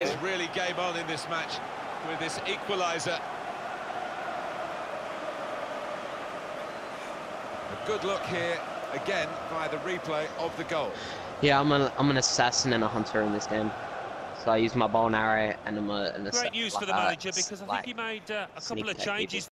It's really game on in this match with this equaliser. A good look here, again, by the replay of the goal. Yeah, I'm, a, I'm an assassin and a hunter in this game. So I use my bow and arrow and I'm a, an Great news for the manager because I think he made uh, a couple of changes